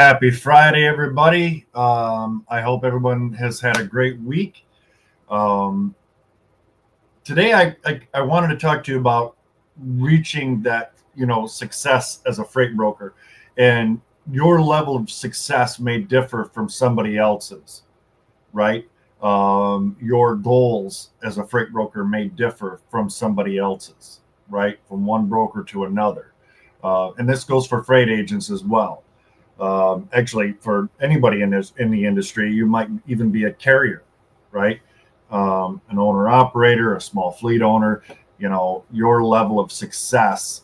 happy Friday, everybody. Um, I hope everyone has had a great week. Um, today, I, I, I wanted to talk to you about reaching that you know success as a freight broker, and your level of success may differ from somebody else's, right? Um, your goals as a freight broker may differ from somebody else's, right? From one broker to another, uh, and this goes for freight agents as well um, actually for anybody in this in the industry you might even be a carrier right? Um, an owner operator a small fleet owner you know your level of success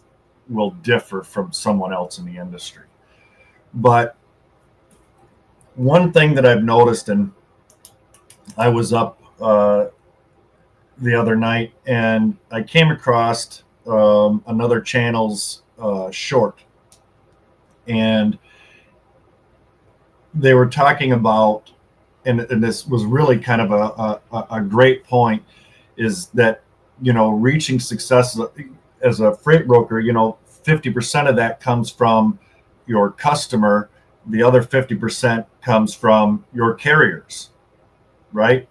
will differ from someone else in the industry. But one thing that i've noticed and i was up uh, the other night and i came across um, another channel's uh, short. And they were talking about, and, and this was really kind of a, a, a great point, is that you know reaching success as a freight broker, you know, 50% of that comes from your customer. The other 50% comes from your carriers, right?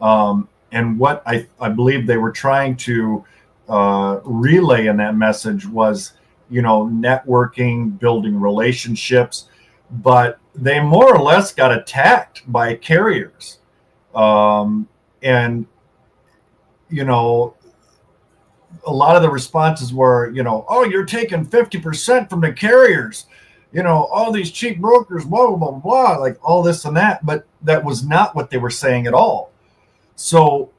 Um, and what I, I believe they were trying to uh, relay in that message was, you know, networking, building relationships, but they more or less got attacked by carriers. Um, and, you know, a lot of the responses were, you know, oh, you're taking 50% from the carriers, you know, all these cheap brokers, blah, blah, blah, blah, like all this and that. But that was not what they were saying at all. So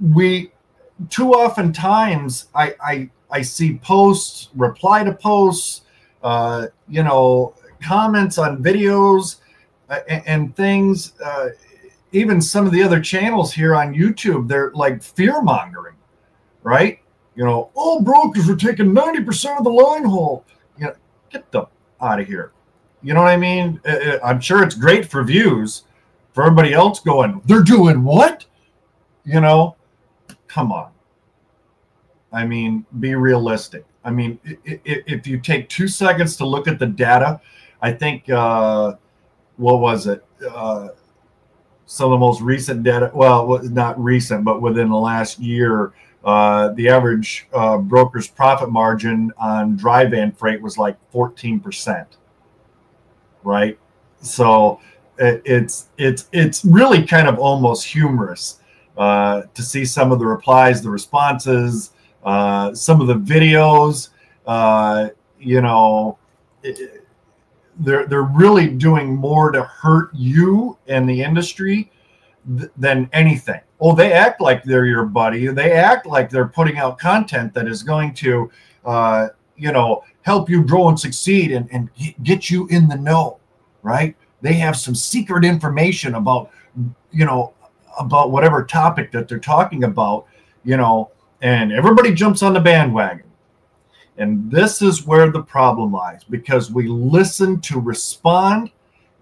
we, too often times, I, I, I see posts, reply to posts, uh, you know, comments on videos uh, and, and, things. Uh, even some of the other channels here on YouTube, they're like fear mongering, right? You know, all brokers are taking 90% of the line haul. You know, get the out of here. You know what I mean? Uh, uh, I'm sure it's great for views for everybody else going, they're doing what? You know, come on. I mean, be realistic. I mean, if you take two seconds to look at the data, I think uh, what was it? Uh, some of the most recent data. Well, not recent, but within the last year, uh, the average uh, broker's profit margin on dry van freight was like 14%. Right. So it, it's it's it's really kind of almost humorous uh, to see some of the replies, the responses, uh, some of the videos. You know, it, they're they're really doing more to hurt you and the industry th- than anything. Oh, they act like they're your buddy. They act like they're putting out content that is going to, uh, you know, help you grow and succeed and, and get you in the know, right? They have some secret information about, you know, about whatever topic that they're talking about, you know, and everybody jumps on the bandwagon and this is where the problem lies because we listen to respond,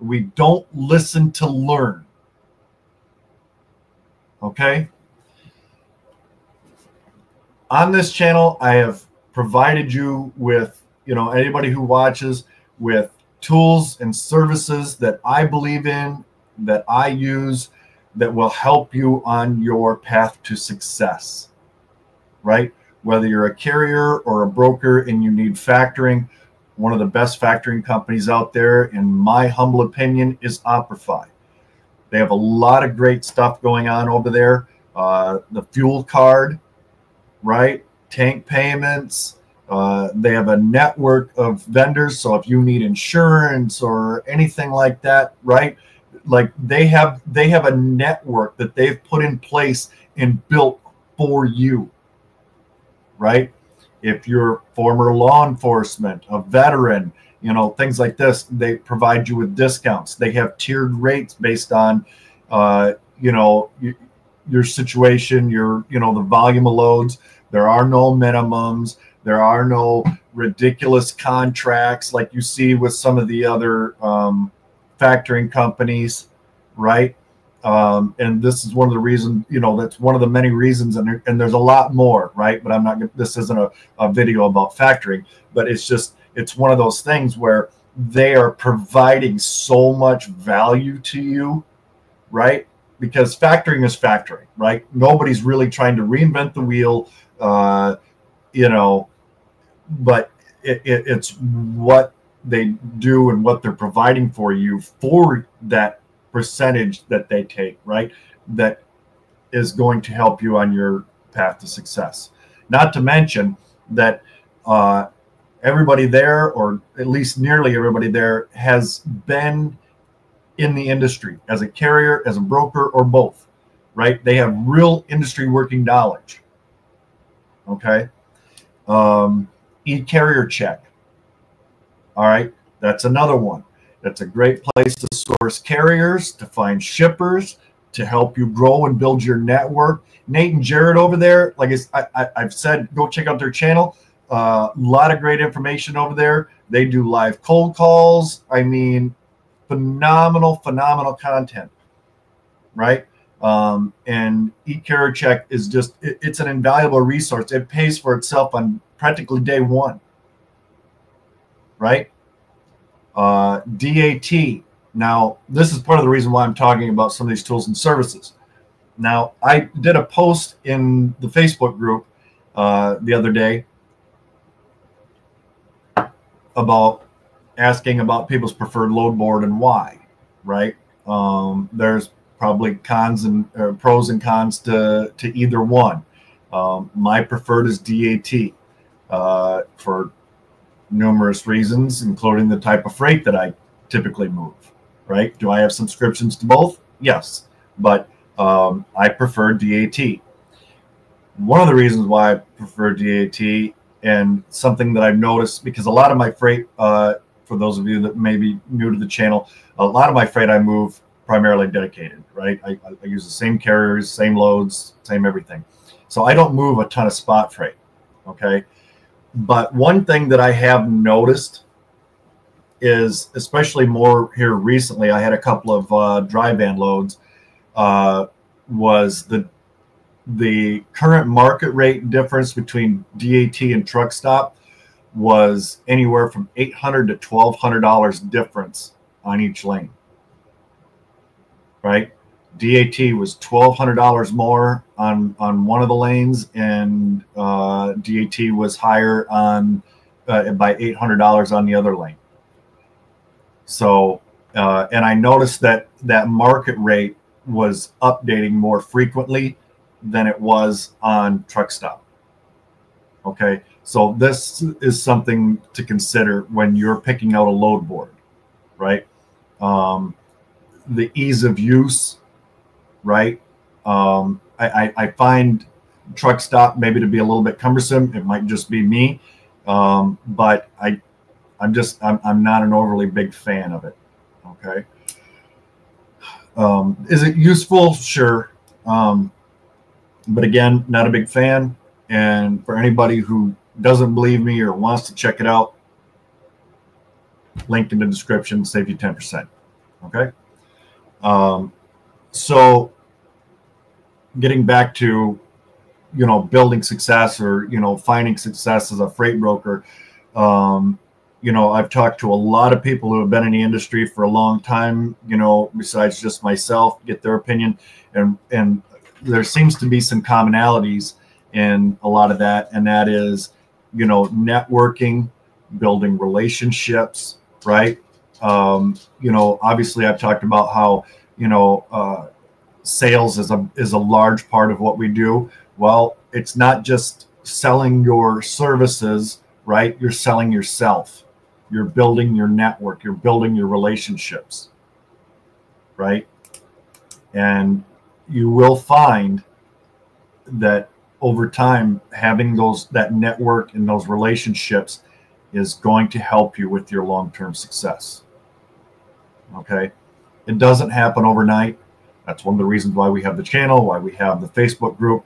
we don't listen to learn. Okay? On this channel, I have provided you with, you know, anybody who watches with tools and services that I believe in, that I use, that will help you on your path to success. Right? Whether you're a carrier or a broker and you need factoring, one of the best factoring companies out there, in my humble opinion, is Operfi. They have a lot of great stuff going on over there. Uh, the fuel card, right? Tank payments. Uh, they have a network of vendors. So if you need insurance or anything like that, right? Like they have they have a network that they've put in place and built for you right? If you're former law enforcement, a veteran, you know, things like this, they provide you with discounts. They have tiered rates based on, uh, you know, your situation, your, you know, the volume of loads. There are no minimums. There are no ridiculous contracts like you see with some of the other um, factoring companies, right? Um, and this is one of the reasons, you know, that's one of the many reasons, and, there, and there's a lot more, right? But I'm not, this isn't a, a video about factoring, but it's just, it's one of those things where they are providing so much value to you, right? Because factoring is factoring, right? Nobody's really trying to reinvent the wheel, uh, you know, but it, it, it's what they do and what they're providing for you for that percentage that they take, right? That is going to help you on your path to success. Not to mention that uh, everybody there, or at least nearly everybody there, has been in the industry as a carrier, as a broker, or both, right? They have real industry working knowledge. Okay. Um, e carrier check. All right. That's another one. That's a great place to source carriers, to find shippers, to help you grow and build your network. Nate and Jared over there, like I, I've said, go check out their channel. A uh, lot of great information over there. They do live cold calls. I mean, phenomenal, phenomenal content, right? Um, and Check is just, it, it's an invaluable resource. It pays for itself on practically day one, right? Uh, DAT. Now, this is part of the reason why I'm talking about some of these tools and services. Now, I did a post in the Facebook group uh, the other day about asking about people's preferred load board and why, right? Um, there's probably cons and pros and cons to, to either one. Um, my preferred is DAT uh, for numerous reasons, including the type of freight that I typically move, right? Do I have subscriptions to both? Yes, but um, I prefer DAT. One of the reasons why I prefer DAT and something that I've noticed because a lot of my freight, uh, for those of you that may be new to the channel, a lot of my freight I move primarily dedicated, right? I, I use the same carriers, same loads, same everything. So I don't move a ton of spot freight, okay? But one thing that I have noticed is, especially more here recently, I had a couple of uh, dry van loads, uh, was the the current market rate difference between DAT and Truckstop was anywhere from eight hundred to twelve hundred dollars difference on each lane. Right, DAT was twelve hundred dollars more on on one of the lanes, and uh, DAT was higher on uh, by eight hundred dollars on the other lane. So, uh, and I noticed that that market rate was updating more frequently than it was on Truckstop. Okay, so this is something to consider when you're picking out a load board, right? Um, the ease of use, right? Um, I, I, find Truckstop maybe to be a little bit cumbersome. It might just be me, um, but I, I'm just I'm, I'm not an overly big fan of it. Okay. Um, is it useful? Sure. Um, but again, not a big fan. And for anybody who doesn't believe me or wants to check it out, link in the description, save you 10%. Okay. Um, so getting back to, you know, building success or, you know, finding success as a freight broker, um, you know, I've talked to a lot of people who have been in the industry for a long time, you know, besides just myself, get their opinion. And, and there seems to be some commonalities in a lot of that, and that is, you know, networking, building relationships, right? Um, you know, obviously, I've talked about how you know uh, sales is a is a large part of what we do. Well, it's not just selling your services, right? You're selling yourself. You're building your network. You're building your relationships, right? And you will find that over time having those that network and those relationships is going to help you with your long-term success okay it doesn't happen overnight that's one of the reasons why we have the channel why we have the facebook group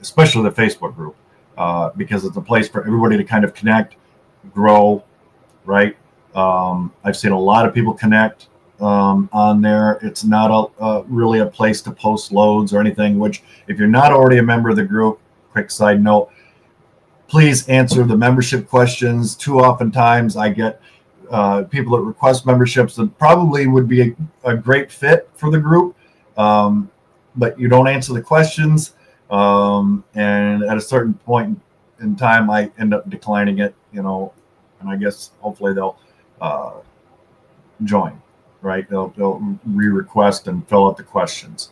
especially the facebook group uh, because it's a place for everybody to kind of connect grow right um, i've seen a lot of people connect um, on there. It's not a, really a place to post loads or anything, which if you're not already a member of the group, quick side note, please answer the membership questions. Too oftentimes I get uh, people that request memberships that probably would be a, a great fit for the group, um, but you don't answer the questions. Um, and at a certain point in time, I end up declining it, you know, and I guess hopefully they'll uh, join, right? They'll, they'll re-request and fill out the questions.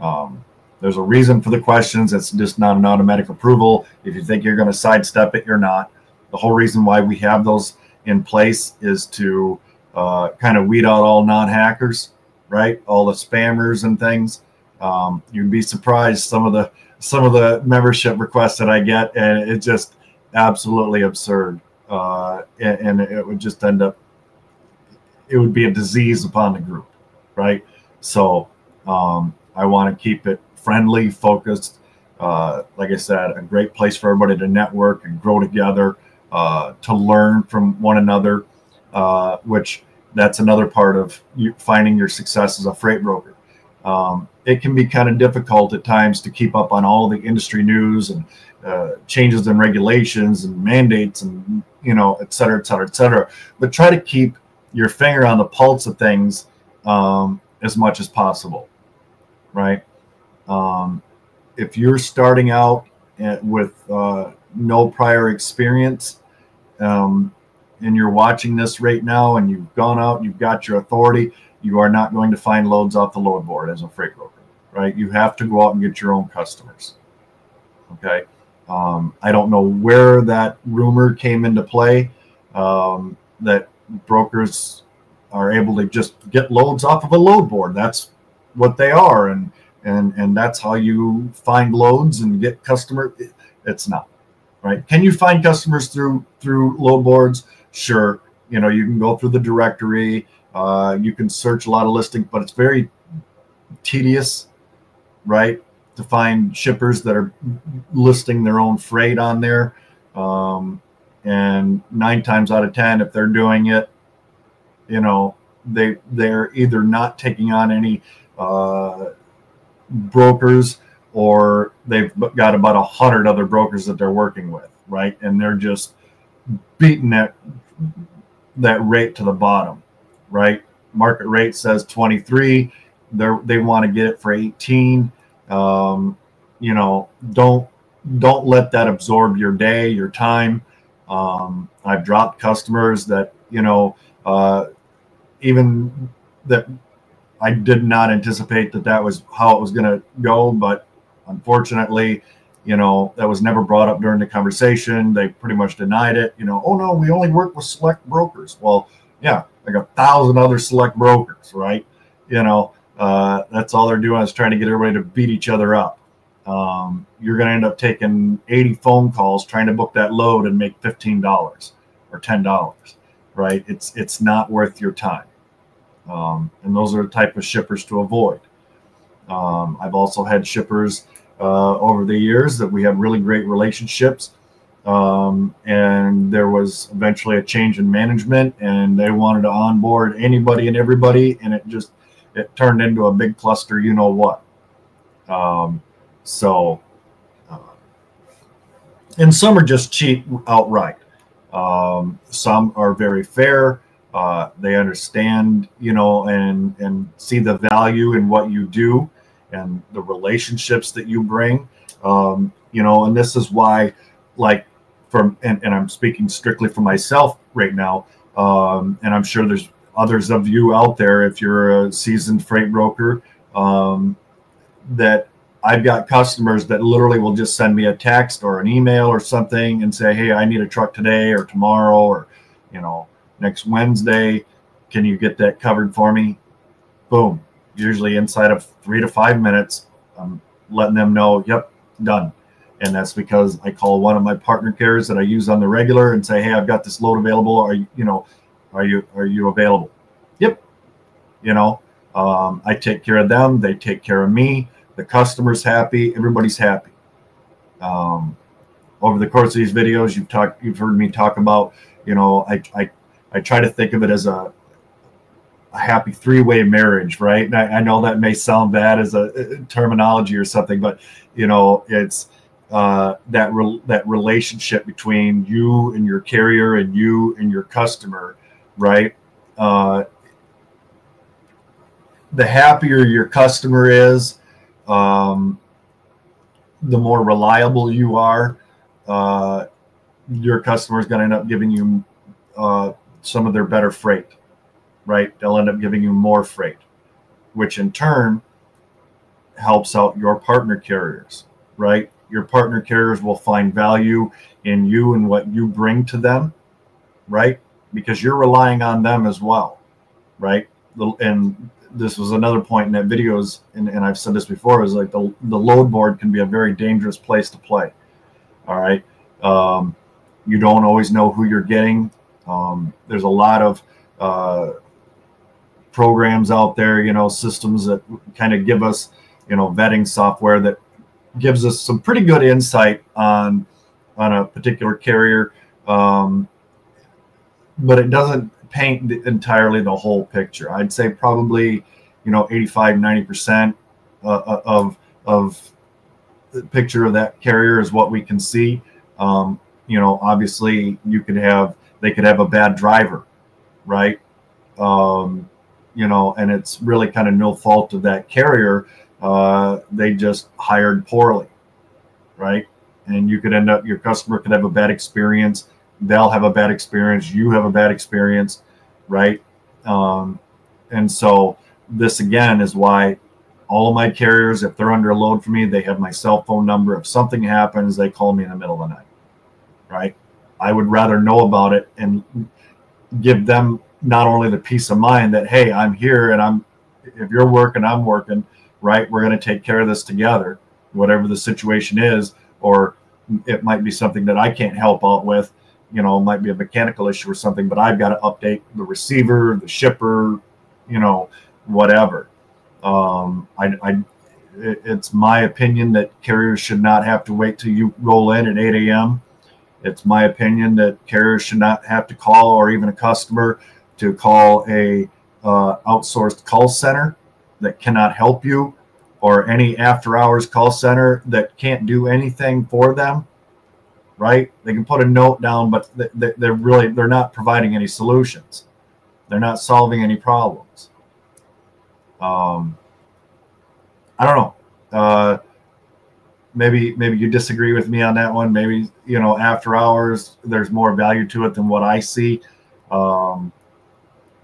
Um, there's a reason for the questions. It's just not an automatic approval. If you think you're going to sidestep it, you're not. The whole reason why we have those in place is to uh, kind of weed out all non-hackers, right? All the spammers and things. Um, you'd be surprised some of the some of the membership requests that I get, and it's just absolutely absurd. Uh, and, and it would just end up, it would be a disease upon the group, right? So um, I want to keep it friendly, focused. Uh, like I said, a great place for everybody to network and grow together, uh, to learn from one another, uh, which that's another part of finding your success as a freight broker. Um, it can be kind of difficult at times to keep up on all the industry news and uh, changes in regulations and mandates and you know et cetera et cetera et cetera but try to keep your finger on the pulse of things um, as much as possible right um, if you're starting out with uh, no prior experience um, and you're watching this right now and you've gone out and you've got your authority you are not going to find loads off the load board as a freight broker right you have to go out and get your own customers okay um, I don't know where that rumor came into play um, that brokers are able to just get loads off of a load board. That's what they are, and and and that's how you find loads and get customer. It's not right. Can you find customers through through load boards? Sure. You know you can go through the directory. Uh, you can search a lot of listings, but it's very tedious, right? to find shippers that are listing their own freight on there. Um, and nine times out of ten, if they're doing it, you know, they they're either not taking on any uh, brokers or they've got about a hundred other brokers that they're working with, right? And they're just beating that that rate to the bottom, right? Market rate says 23. They they want to get it for 18 um, you know, don't don't let that absorb your day, your time. Um, I've dropped customers that you know, uh, even that I did not anticipate that that was how it was going to go, but unfortunately, you know, that was never brought up during the conversation. They pretty much denied it. You know, oh no, we only work with select brokers. Well, yeah, like a thousand other select brokers, right? You know, uh, that's all they're doing is trying to get everybody to beat each other up. Um, you're going to end up taking 80 phone calls trying to book that load and make $15 or $10, right? It's it's not worth your time. Um, and those are the type of shippers to avoid. Um, I've also had shippers uh, over the years that we had really great relationships. Um, and there was eventually a change in management, and they wanted to onboard anybody and everybody, and it just it turned into a big cluster, you know what. Um, so, uh, and some are just cheap outright. Um, some are very fair. Uh, they understand, you know, and and see the value in what you do and the relationships that you bring. Um, you know, and this is why, like, from and, and I'm speaking strictly for myself right now. Um, and I'm sure there's others of you out there, if you're a seasoned freight broker, um, that I've got customers that literally will just send me a text or an email or something and say, "Hey, I need a truck today or tomorrow or you know next Wednesday. Can you get that covered for me?" Boom. Usually inside of three to five minutes, I'm letting them know, "Yep, done." And that's because I call one of my partner carriers that I use on the regular and say, "Hey, I've got this load available. Are you, you know, are you are you available? Yep. You know, um, I take care of them. They take care of me. The customer's happy. Everybody's happy. Um, over the course of these videos, you've talked, you've heard me talk about. You know, I I I try to think of it as a happy three-way marriage, right? And I, I know that may sound bad as a, a terminology or something, but you know, it's uh, that re- that relationship between you and your carrier and you and your customer right? Uh, the happier your customer is, um, the more reliable you are. Uh, your customer is going to end up giving you uh, some of their better freight, right? They'll end up giving you more freight, which in turn helps out your partner carriers, right? Your partner carriers will find value in you and what you bring to them, right? Because you're relying on them as well, right? And this was another point in that videos, and, and I've said this before, is like the, the load board can be a very dangerous place to play. All right. Um, you don't always know who you're getting. Um, there's a lot of uh, programs out there, you know, systems that kind of give us, you know, vetting software that gives us some pretty good insight on on a particular carrier, um, but it doesn't paint the, entirely the whole picture. I'd say probably, you know, 85, 90 percent uh, uh, of of the picture of that carrier is what we can see. Um, you know, obviously you could have they could have a bad driver, right? Um, you know, and it's really kind of no fault of that carrier. Uh, they just hired poorly, right? And you could end up your customer could have a bad experience. They'll have a bad experience. You have a bad experience, right? Um, and so this again is why all of my carriers, if they're under load for me, they have my cell phone number. If something happens, they call me in the middle of the night right? I would rather know about it and give them not only the peace of mind that hey, I'm here and I'm if you're working, I'm working, right? We're going to take care of this together, whatever the situation is, or it might be something that I can't help out with. You know, it might be a mechanical issue or something, but I've got to update the receiver, the shipper, you know, whatever. Um, I, I, it's my opinion that carriers should not have to wait till you roll in at 8 a.m. It's my opinion that carriers should not have to call, or even a customer, to call a uh, outsourced call center that cannot help you, or any after-hours call center that can't do anything for them. Right? They can put a note down, but they're really they're not providing any solutions. They're not solving any problems. Um, I don't know. Uh, maybe maybe you disagree with me on that one. Maybe you know after hours there's more value to it than what I see, um,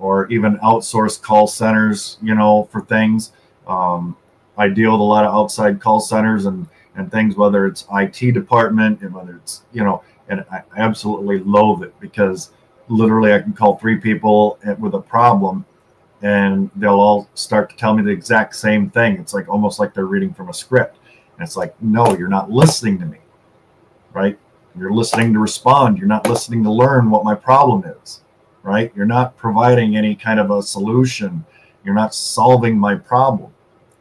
or even outsource call centers. You know for things. Um, I deal with a lot of outside call centers and and things, whether it's IT department and whether it's you know, and I absolutely loathe it because literally I can call three people with a problem and they'll all start to tell me the exact same thing. It's like almost like they're reading from a script. And it's like, no, you're not listening to me, right? You're listening to respond. You're not listening to learn what my problem is, right? You're not providing any kind of a solution. You're not solving my problem.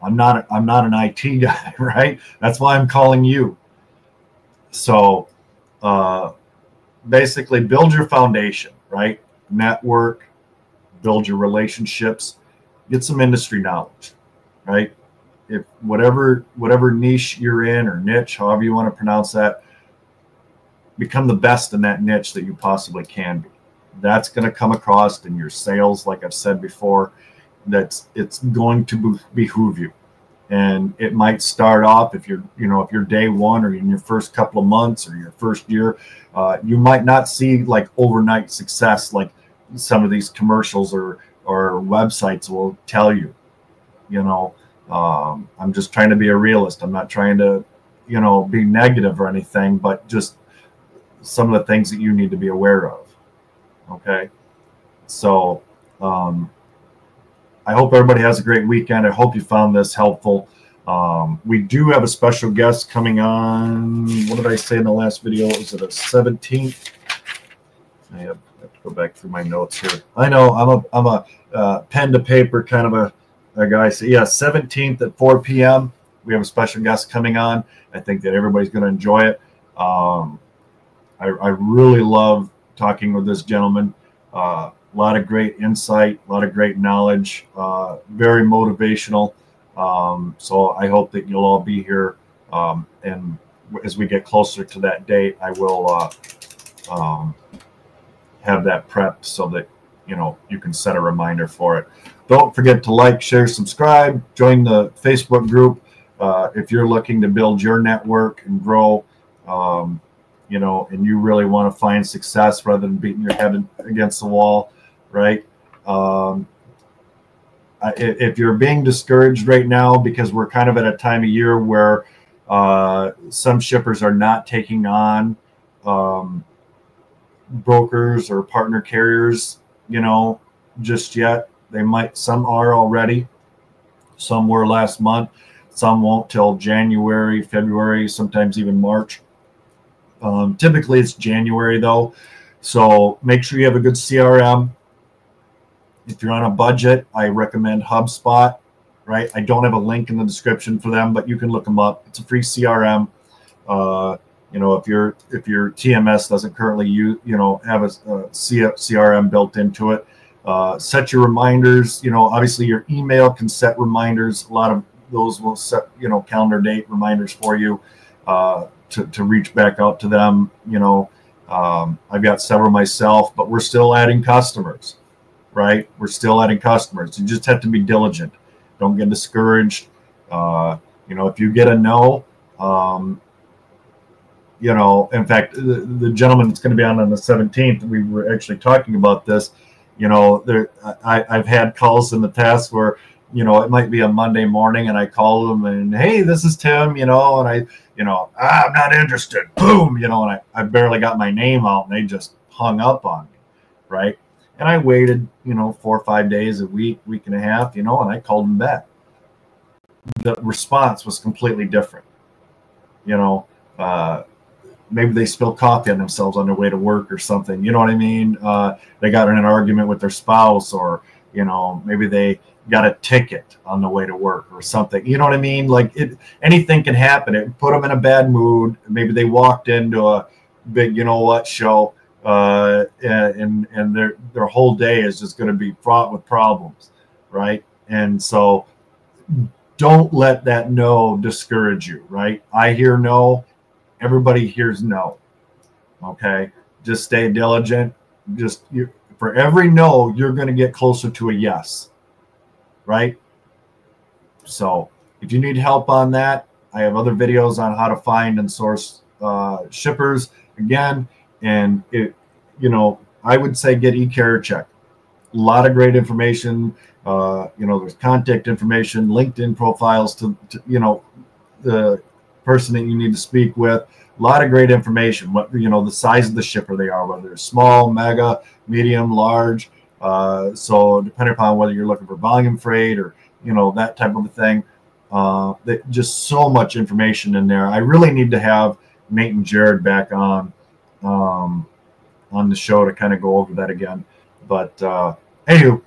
I'm not. I'm not an IT guy, right? That's why I'm calling you. So, uh, basically, build your foundation, right? Network, build your relationships, get some industry knowledge, right? if whatever whatever niche you're in or niche, however you want to pronounce that, become the best in that niche that you possibly can be. That's going to come across in your sales, like I've said before. That's it's going to behoove you, and it might start off if you're you know if you're day one or in your first couple of months or your first year, uh, you might not see like overnight success like some of these commercials or or websites will tell you. You know, um, I'm just trying to be a realist. I'm not trying to, you know, be negative or anything, but just some of the things that you need to be aware of. Okay. So um, I hope everybody has a great weekend. I hope you found this helpful. Um, we do have a special guest coming on. What did I say in the last video? Was it a 17th? I have, I have to go back through my notes here. I know I'm a I'm a uh, pen to paper kind of a uh, guys. So yeah, 17th at 4 p.m. We have a special guest coming on. I think that everybody's going to enjoy it. Um, I, I, really love talking with this gentleman. Uh, a lot of great insight, a lot of great knowledge, uh, very motivational. Um, so I hope that you'll all be here. Um, and as we get closer to that date, I will uh, um, have that prepped so that you know you can set a reminder for it. Don't forget to like, share, subscribe, join the Facebook group uh, if you're looking to build your network and grow. You know, and you really want to find success rather than beating your head against the wall, right? Um, if you're being discouraged right now because we're kind of at a time of year where uh, some shippers are not taking on um, brokers or partner carriers, you know, just yet. They might, some are already, some were last month, some won't till January, February, sometimes even March. Um, typically it's January though. So make sure you have a good CRM if you're on a budget, I recommend HubSpot, right? I don't have a link in the description for them, but you can look them up. It's a free CRM. Uh, you know, if your if your TMS doesn't currently use, you know, have a, a CRM built into it, uh, set your reminders. You know, obviously your email can set reminders. A lot of those will set, you know, calendar date reminders for you uh, to to reach back out to them. You know, um, I've got several myself, but we're still adding customers right? We're still adding customers. You just have to be diligent. Don't get discouraged. Uh, you know, if you get a no, um, you know, in fact, the, the gentleman that's going to be on on the 17th, we were actually talking about this. You know, there, I, I've had calls in the past where, you know, it might be a Monday morning and I call them and, hey, this is Tim, you know, and I, you know, ah, I'm not interested. Boom, you know, and I, I barely got my name out and they just hung up on me, right? And I waited, you know, four or five days, a week, week and a half, you know, and I called them back. The response was completely different. You know, uh, maybe they spilled coffee on themselves on their way to work or something. You know what I mean? Uh, they got in an argument with their spouse, or you know, maybe they got a ticket on the way to work or something. You know what I mean? Like it, anything can happen. It put them in a bad mood. Maybe they walked into a big, you know what, show uh, and and their their whole day is just going to be fraught with problems, right? And so, don't let that no discourage you, right? I hear no, everybody hears no. Okay, just stay diligent. Just you, for every no, you're going to get closer to a yes, right? So, if you need help on that, I have other videos on how to find and source uh, shippers. Again, and it you know i would say get eCarrierCheck a lot of great information uh, you know there's contact information linkedin profiles to, to, you know the person that you need to speak with a lot of great information what you know the size of the shipper they are whether they're small mega medium large uh, so depending upon whether you're looking for volume freight or you know that type of a thing uh, just so much information in there i really need to have nate and jared back on um, on the show to kind of go over that again. But uh, anywho,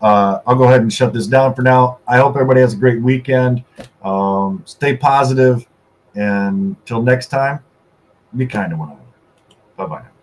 uh, I'll go ahead and shut this down for now. I hope everybody has a great weekend. Um, stay positive, and till next time, be kind to one another. Bye bye.